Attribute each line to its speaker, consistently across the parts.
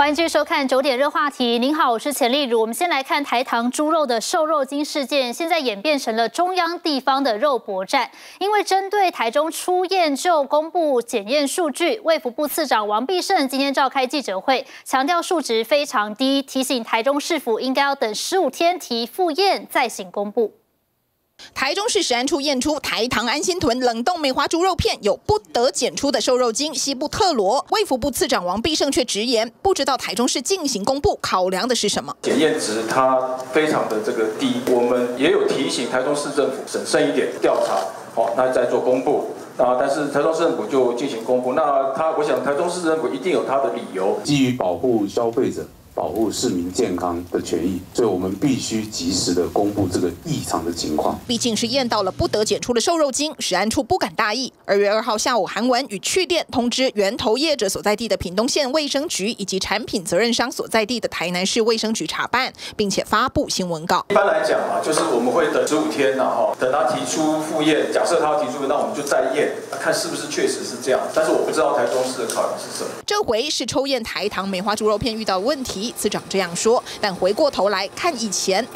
Speaker 1: 欢迎继续收看九点热话题。您好，我是钱丽茹。我们先来看台糖猪肉的瘦肉精事件，现在演变成了中央地方的肉搏战。因为针对台中出验就公布检验数据，卫福部次长王必胜今天召开记者会，强调数值非常低，提醒台中市府应该要等十五天提复验再行公布。
Speaker 2: 台中市食安处验出台糖安心屯冷冻梅花猪肉片有不得检出的瘦肉精西部特罗，卫福部次长王必胜却直言，不知道台中市进行公布考量的是什么。
Speaker 3: 检验值它非常的这个低，我们也有提醒台中市政府审慎一点调查，好，那再做公布啊。但是台中市政府就进行公布，那他我想台中市政府一定有他的理由，
Speaker 4: 基于保护消费者。保护市民健康的权益，所以我们必须及时的公布这个异常的情况。
Speaker 2: 毕竟是验到了不得检出的瘦肉精，食安处不敢大意。二月二号下午，韩文与去电通知源头业者所在地的屏东县卫生局以及产品责任商所在地的台南市卫生局查办，并且发布新闻稿。
Speaker 3: 一般来讲啊，就是我们会等十五天然后等他提出复验。假设他要提出，那我们就再验，看是不是确实是这样。但是我不知道台中市的考量是什么。
Speaker 2: 这回是抽验台糖梅花猪肉片遇到问题。次长这样说，但回过头来看以前，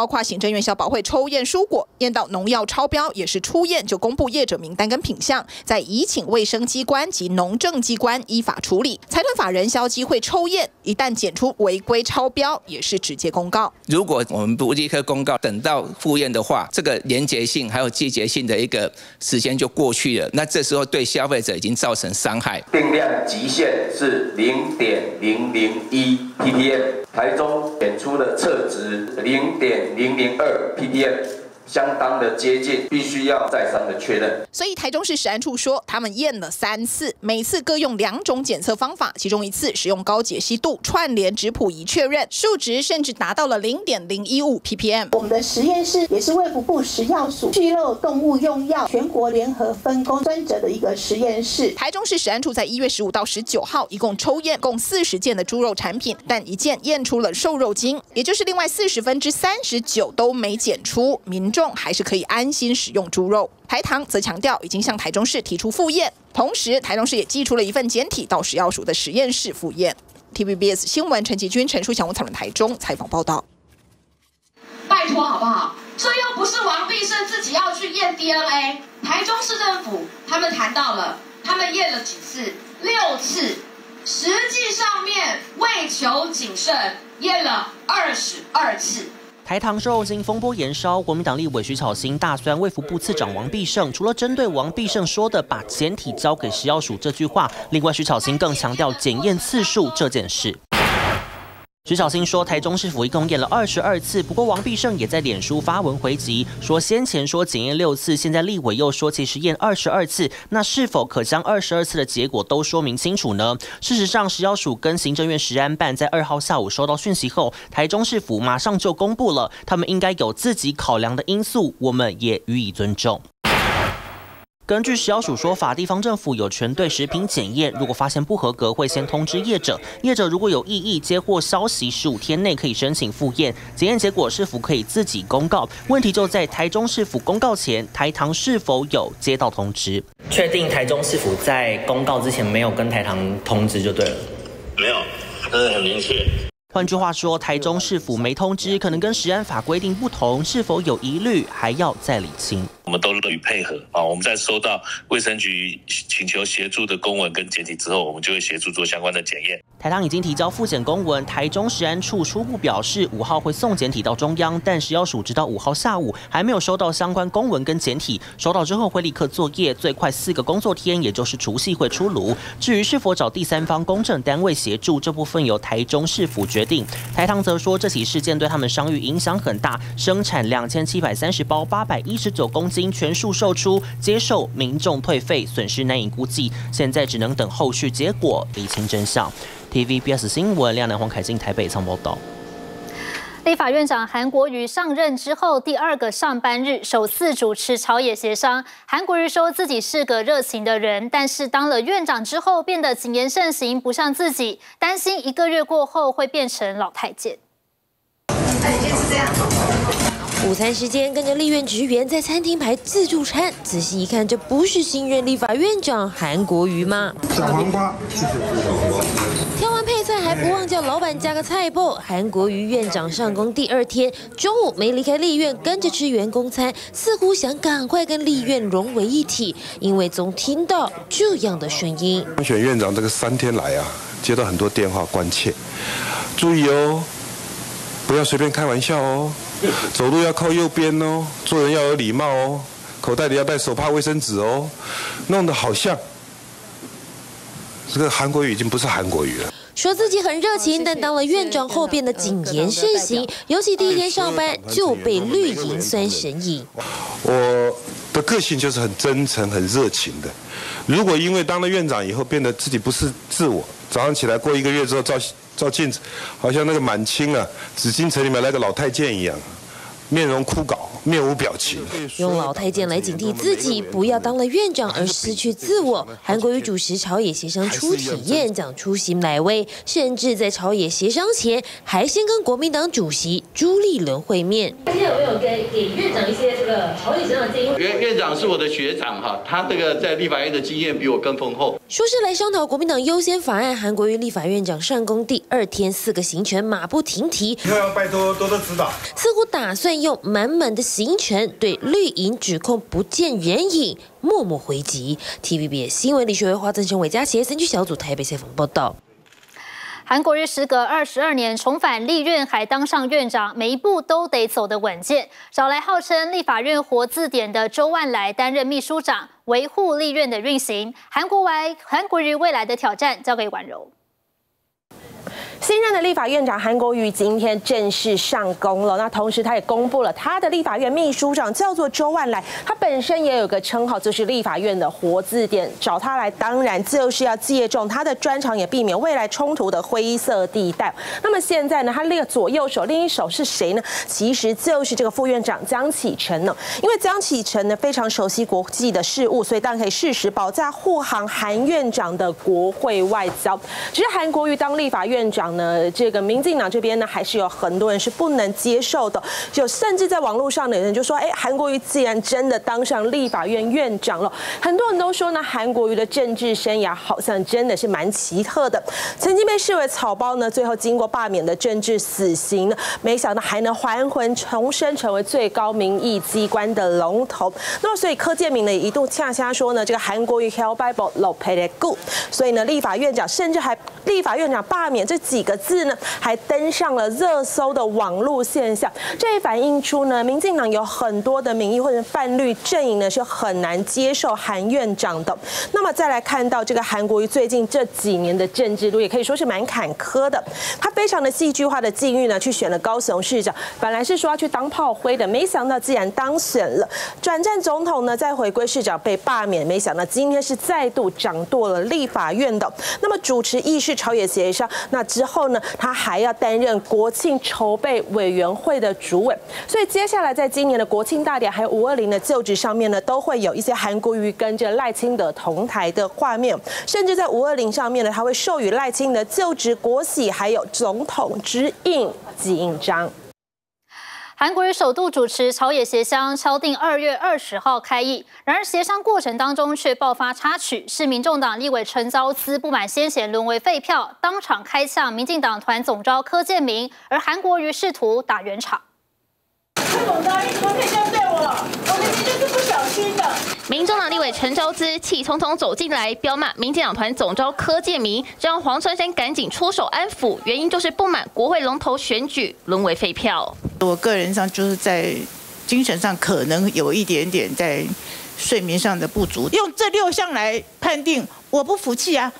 Speaker 2: 包括行政院消保会抽验蔬果验到农药超标，也是出验就公布业者名单跟品相，再移请卫生机关及农政机关依法处理。财团法人消机会抽验，一旦检出违规超标，也是直接公告。
Speaker 5: 如果我们不立刻公告，等到复验的话，这个连结性还有季节性的一个时间就过去了，那这时候对消费者已经造成伤害。
Speaker 6: 定量极限是零点零零一。ppm，台中检出的测值零点零零二 ppm。相当的接近，必须要再三的确认。
Speaker 2: 所以台中市食安处说，他们验了三次，每次各用两种检测方法，其中一次使用高解析度串联质谱仪确认，数值甚至达到了零点零一五 ppm。
Speaker 7: 我们的实验室也是卫福部食药署畜肉动物用药全国联合分工专责的一个实验室。
Speaker 2: 台中市食安处在一月十五到十九号一共抽验共四十件的猪肉产品，但一件验出了瘦肉精，也就是另外四十分之三十九都没检出，民众。还是可以安心使用猪肉。台糖则强调，已经向台中市提出复验，同时台中市也寄出了一份简体到食药署的实验室复验。TVBS 新闻陈吉军、陈淑祥、采访台中采访报道。
Speaker 8: 拜托好不好？这又不是王必胜自己要去验 DNA。台中市政府他们谈到了，他们验了几次？六次。实际上面为求谨慎，验了二十二次。
Speaker 9: 台糖瘦肉精风波延烧，国民党立委徐巧芯大酸卫福部次长王必胜，除了针对王必胜说的把简体交给食药署这句话，另外徐巧芯更强调检验次数这件事。徐小新说，台中市府一共验了二十二次，不过王必胜也在脸书发文回击，说先前说检验六次，现在立委又说其实验二十二次，那是否可将二十二次的结果都说明清楚呢？事实上，食药署跟行政院食安办在二号下午收到讯息后，台中市府马上就公布了，他们应该有自己考量的因素，我们也予以尊重。根据食药署说法，地方政府有权对食品检验，如果发现不合格，会先通知业者。业者如果有异议，接获消息十五天内可以申请复验，检验结果是否可以自己公告。问题就在台中市府公告前，台糖是否有接到通知？
Speaker 10: 确定台中市府在公告之前没有跟台糖通知就对了。
Speaker 11: 没有，这是很明确。
Speaker 9: 换句话说，台中市府没通知，可能跟食安法规定不同，是否有疑虑，还要再理清。
Speaker 11: 我们都乐于配合啊！我们在收到卫生局请求协助的公文跟检体之后，我们就会协助做相关的检验。
Speaker 9: 台糖已经提交复检公文，台中食安处初步表示五号会送检体到中央，但食药署直到五号下午还没有收到相关公文跟检体，收到之后会立刻作业，最快四个工作天，也就是除夕会出炉。至于是否找第三方公证单位协助，这部分由台中市府决定。台糖则说，这起事件对他们商誉影响很大，生产两千七百三十包，八百一十九公斤。全数售出，接受民众退费，损失难以估计。现在只能等后续结果，厘清真相。TVBS 新闻，亮南黄凯进台北仓报道。
Speaker 1: 立法院长韩国瑜上任之后第二个上班日，首次主持朝野协商。韩国瑜说自己是个热情的人，但是当了院长之后变得谨言慎行，不像自己，担心一个月过后会变成老太监。那你先是这样。
Speaker 12: 午餐时间，跟着立院职员在餐厅排自助餐，仔细一看，这不是新任立法院长韩国瑜吗？
Speaker 13: 小黄瓜，
Speaker 12: 挑完配菜还不忘叫老板加个菜包。韩国瑜院长上工第二天中午没离开立院，跟着吃员工餐，似乎想赶快跟立院融为一体，因为总听到这样的声音：
Speaker 14: 当选院长这个三天来啊，接到很多电话关切，注意哦，不要随便开玩笑哦。走路要靠右边哦，做人要有礼貌哦，口袋里要带手帕、卫生纸哦，弄得好像这个韩国语已经不是韩国语了。
Speaker 12: 说自己很热情，但当了院长后变得谨言慎行，尤其第一天上班就被绿营酸神隐。
Speaker 14: 我的个性就是很真诚、很热情的。如果因为当了院长以后变得自己不是自我，早上起来过一个月之后照。照镜子，好像那个满清啊，紫禁城里面那个老太监一样，面容枯槁。面无表情，
Speaker 12: 用老太监来警惕自己，不要当了院长而失去自我。韩国瑜主持朝野协商初体验，讲出新来威，甚至在朝野协商前，还先跟国民党主席朱立伦会面。
Speaker 15: 今天有没有给给院长一些这个朝野协商的建议？
Speaker 16: 院院长是我的学长哈，他这个在立法院的经验比我更丰厚。
Speaker 12: 说是来商讨国民党优先法案，韩国瑜立法院长上工第二天，四个行程马不停蹄，
Speaker 13: 要拜托多多指导。
Speaker 12: 似乎打算用满满的。行程对绿营指控不见人影，默默回击。TVB 新闻李学伟、华正雄、韦佳琪三区小组台北采访报道。
Speaker 1: 韩国瑜时隔二十二年重返立院，还当上院长，每一步都得走得稳健。找来号称立法院活字典的周万来担任秘书长，维护立院的运行。韩国外韩国瑜未来的挑战交给婉柔。
Speaker 17: 新任的立法院长韩国瑜今天正式上工了。那同时，他也公布了他的立法院秘书长叫做周万来，他本身也有个称号，就是立法院的活字典。找他来，当然就是要借重他的专长，也避免未来冲突的灰色地带。那么现在呢，他另左右手，另一手是谁呢？其实就是这个副院长江启臣呢。因为江启臣呢非常熟悉国际的事务，所以当然可以适时保驾护航韩院长的国会外交。其实韩国瑜当立法院长。呢，这个民进党这边呢，还是有很多人是不能接受的，就甚至在网络上的人就说，哎，韩国瑜既然真的当上立法院院长了，很多人都说呢，韩国瑜的政治生涯好像真的是蛮奇特的，曾经被视为草包呢，最后经过罢免的政治死刑呢，没想到还能还魂重生，成为最高民意机关的龙头。那么，所以柯建明呢一度恰恰说呢，这个韩国瑜 Hell Bible l o p a good，所以呢，立法院长甚至还立法院长罢免这几。几个字呢，还登上了热搜的网络现象，这也反映出呢，民进党有很多的民意或者泛绿阵营呢是很难接受韩院长的。那么再来看到这个韩国瑜最近这几年的政治路，也可以说是蛮坎坷的。他非常的戏剧化的境遇呢，去选了高雄市长，本来是说要去当炮灰的，没想到既然当选了，转战总统呢，再回归市长被罢免，没想到今天是再度掌舵了立法院的。那么主持议事朝野协商，那之。后呢，他还要担任国庆筹备委员会的主委，所以接下来在今年的国庆大典还有五二零的就职上面呢，都会有一些韩国瑜跟着赖清德同台的画面，甚至在五二零上面呢，他会授予赖清德就职国玺，还有总统之印及印章。
Speaker 1: 韩国瑜首度主持朝野协商，敲定二月二十号开议。然而协商过程当中却爆发插曲，是民众党立委陈昭资不满先贤沦为废票，当场开枪民进党团总召柯建明，而韩国瑜试图打圆场。
Speaker 18: 柯总召，你怎么可以这样对我？我明明就是不小心的。
Speaker 19: 民众党立委陈昭之气冲冲走进来，彪骂民进党团总召柯建明，让黄春生赶紧出手安抚，原因就是不满国会龙头选举沦为废票。
Speaker 20: 我个人上就是在精神上可能有一点点在睡眠上的不足，用这六项来判定，我不服气啊！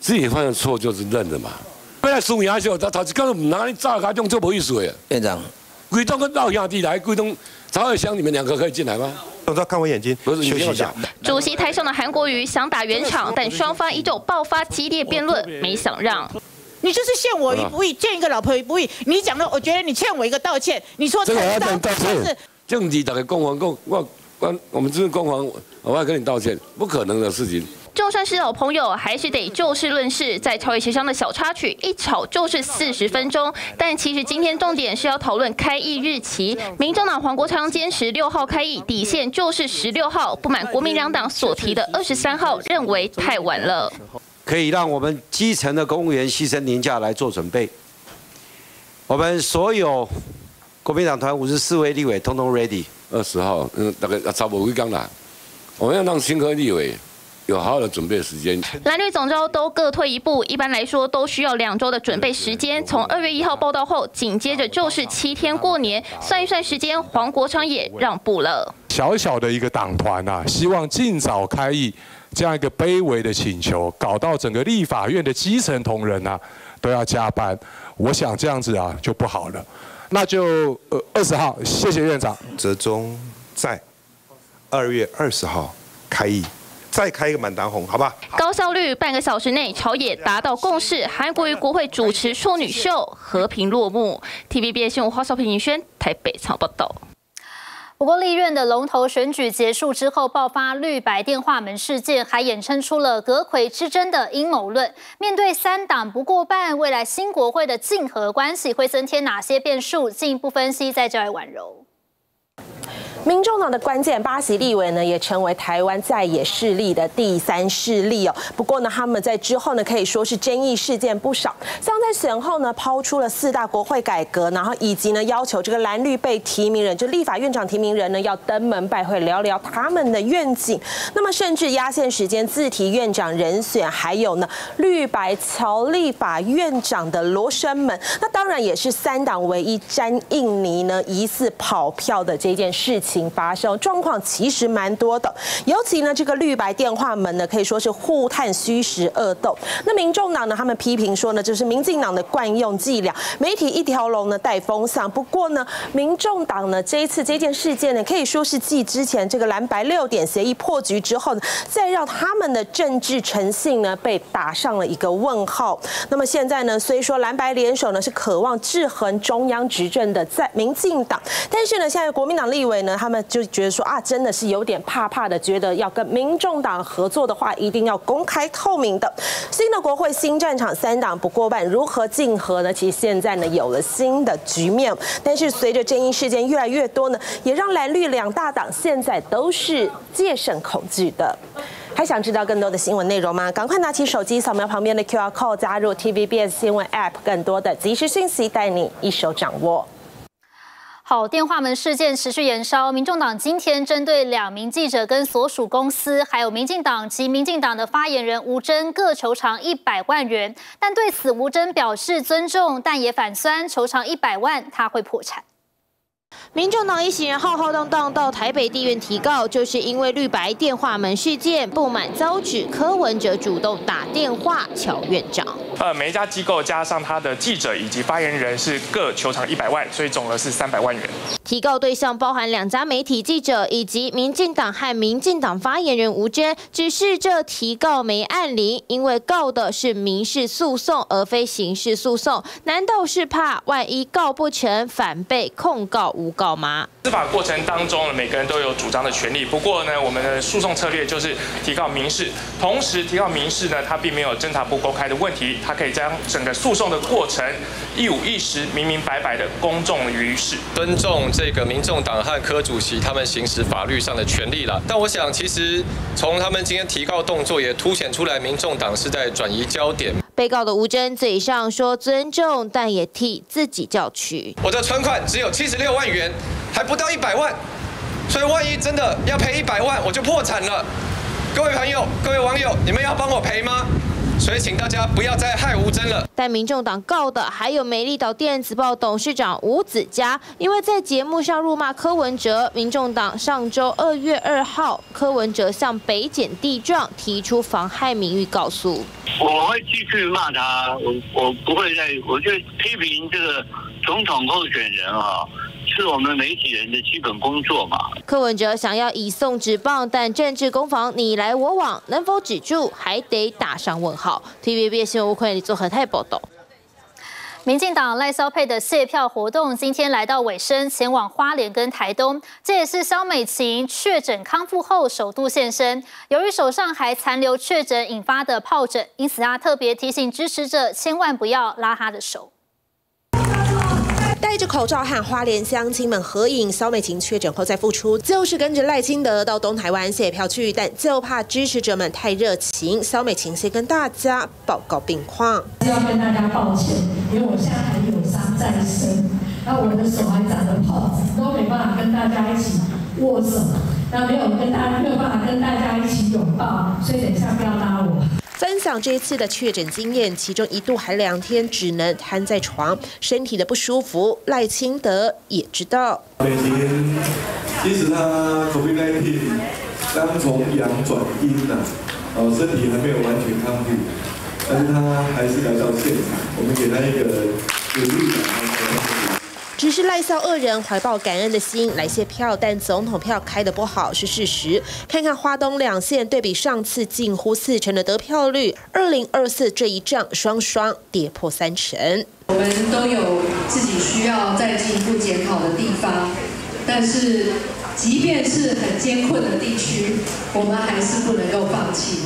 Speaker 21: 自己犯的错就是认的嘛。本来苏明阿秀他他刚刚唔拿你炸开用这不意思诶。
Speaker 5: 院长，
Speaker 21: 贵东跟老兄弟来，贵东曹尔香，你们两个可以进来吗？
Speaker 14: 总召看我眼睛，
Speaker 21: 不是休息一下。
Speaker 19: 主席台上的韩国瑜想打圆场，但双方依旧爆发激烈辩论，没想让。
Speaker 20: 你就是欠我一不义，欠一个老婆一不义。你讲的，我觉得你欠我一个道歉。你说
Speaker 21: 才道歉，政治大家公皇共我我我们这是公皇，我要跟你道歉，不可能的事情。
Speaker 19: 就算是老朋友，还是得就事论事，在朝野协商的小插曲，一吵就是四十分钟。但其实今天重点是要讨论开议日期。民众党黄国昌坚持六号开议，底线就是十六号。不满国民两党所提的二十三号，认为太晚了。
Speaker 22: 可以让我们基层的公务员牺牲年假来做准备。我们所有国民党团五十四位立委通通 ready。
Speaker 21: 二十号，嗯，大概差不多会刚来。我们要让新科立委有好好的准备时间。
Speaker 19: 蓝绿总招都各退一步，一般来说都需要两周的准备时间。从二月一号报道后，紧接着就是七天过年，算一算时间，黄国昌也让步了。
Speaker 23: 小小的一个党团啊，希望尽早开议，这样一个卑微的请求，搞到整个立法院的基层同仁啊都要加班，我想这样子啊就不好了。那就呃二十号，谢谢院长。
Speaker 14: 折中在二月二十号开议，再开一个满堂红，好吧？
Speaker 19: 高效率，半个小时内朝野达到共识。韩国瑜国会主持处女秀，和平落幕。TVB 新闻花少平尹轩台北场报道。不过，立院的龙头选举结束之后，爆发绿白电话门事件，还衍生出了阁魁之争的阴谋论。面对三党不过半，未来新国会的竞合关系会增添哪些变数？进一步分析，在教育婉柔。
Speaker 17: 民众党的关键巴西立委呢，也成为台湾在野势力的第三势力哦。不过呢，他们在之后呢，可以说是争议事件不少。像在选后呢，抛出了四大国会改革，然后以及呢，要求这个蓝绿被提名人，就立法院长提名人呢，要登门拜会，聊聊他们的愿景。那么，甚至压线时间自提院长人选，还有呢，绿白桥立法院长的罗生门。那当然也是三党唯一沾印尼呢疑似跑票的这件事情。发生状况其实蛮多的，尤其呢，这个绿白电话门呢，可以说是互探虚实恶斗。那民众党呢，他们批评说呢，就是民进党的惯用伎俩，媒体一条龙呢带风向。不过呢，民众党呢这一次这件事件呢，可以说是继之前这个蓝白六点协议破局之后呢，再让他们的政治诚信呢被打上了一个问号。那么现在呢，虽说蓝白联手呢是渴望制衡中央执政的在民进党，但是呢，现在国民党立委呢，他他们就觉得说啊，真的是有点怕怕的，觉得要跟民众党合作的话，一定要公开透明的。新的国会新战场，三党不过半，如何竞合呢？其实现在呢有了新的局面，但是随着争议事件越来越多呢，也让蓝绿两大党现在都是戒慎恐惧的。还想知道更多的新闻内容吗？赶快拿起手机扫描旁边的 QR code，加入 TVBS 新闻 App，更多的即时讯息带你一手掌握。好，电话门事件持续延烧。民众党今天针对两名记者跟所属公司，还有民进党及民进党的发言人吴征各求偿一百万元，但对此吴征表示尊重，但也反酸，求偿一百万他会破产。民众党一行人浩浩荡荡到台北地院提告，就是因为绿白电话门事件不满，遭指柯文哲主动打电话乔院长。呃，每一家机构加上他的记者以及发言人是各求偿一百万，所以总额是三百万元。提告对象包含两家媒体记者以及民进党和民进党发言人吴娟，只是这提告没按铃，因为告的是民事诉讼而非刑事诉讼。难道是怕万一告不成，反被控告？诬告吗？司法过程当中呢，每个人都有主张的权利。不过呢，我们的诉讼策略就是提告民事，同时提告民事呢，它并没有侦查不公开的问题，它可以将整个诉讼的过程一五一十、明明白白的公众于世。尊重这个民众党和柯主席他们行使法律上的权利了。但我想，其实从他们今天提告动作也凸显出来，民众党是在转移焦点。被告的吴征嘴上说尊重，但也替自己叫屈。我的存款只有七十六万元，还不到一百万，所以万一真的要赔一百万，我就破产了。各位朋友，各位网友，你们要帮我赔吗？所以，请大家不要再害吴真了。但民众党告的还有美丽岛电子报董事长吴子嘉，因为在节目上辱骂柯文哲。民众党上周二月二号，柯文哲向北检地状提出妨害名誉告诉。我会继续骂他，我我不会再，我就批评这个总统候选人啊。是我们媒体人的基本工作嘛？柯文哲想要以送纸棒，但政治攻防你来我往，能否止住，还得打上问号。TVB 新闻吴坤做何泰报道。
Speaker 1: 民进党赖萧佩的谢票活动今天来到尾声，前往花莲跟台东，这也是萧美琴确诊康复后首度现身。由于手上还残留确诊引发的疱疹，因此他特别提醒支持者千万不要拉他的手。
Speaker 17: 戴着口罩和花莲乡亲们合影，萧美琴确诊后再复出，就是跟着赖清德到东台湾写票去，但就怕支持者们太热情。萧美琴先跟大家报告病况，
Speaker 15: 要跟大家抱歉，因为我现在还有伤在身，那我的手还长了泡，都没办法跟大家一起握手，那没有跟大家没有办法跟大家一起拥抱，所以等一下不要拉我。
Speaker 17: 分享这一次的确诊经验，其中一度还两天只能瘫在床，身体的不舒服，赖清德也知道。
Speaker 13: 美琴，其实他 COVID-19 刚从阳转阴呐，哦，身体还没有完全康复，但是他还是来到现场，我们给他一个鼓励奖。
Speaker 17: 只是赖骚恶人怀抱感恩的心来谢票，但总统票开的不好是事实。看看花东两县对比上次近乎四成的得票率，二零二四这一仗双双跌破三成。
Speaker 24: 我们都有自己需要再进一步检讨的地方，但是即便是很艰困的地区，我们还是不能够放弃。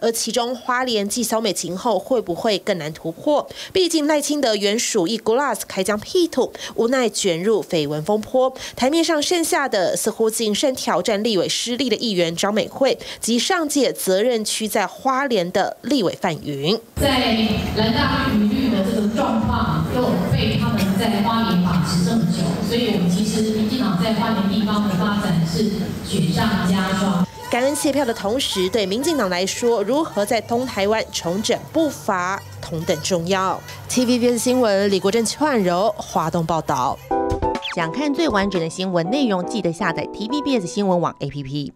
Speaker 17: 而其中花莲继小美琴后，会不会更难突破？毕竟赖清德原属意 Glass 开疆辟土，无奈卷入绯闻风波。台面上剩下的似乎谨慎挑战立委失利的议员张美惠及上届责任区在花莲的立委范云，
Speaker 15: 在蓝大绿绿的这个状况，又被他们在花莲把持这么久，所以我们其实民进党在花莲地方的发展是雪上加霜。
Speaker 17: 感恩谢票的同时，对民进党来说，如何在东台湾重整步伐同等重要。TVBS 新闻李国正、串柔华东报道。
Speaker 25: 想看最完整的新闻内容，记得下载 TVBS 新闻网 APP。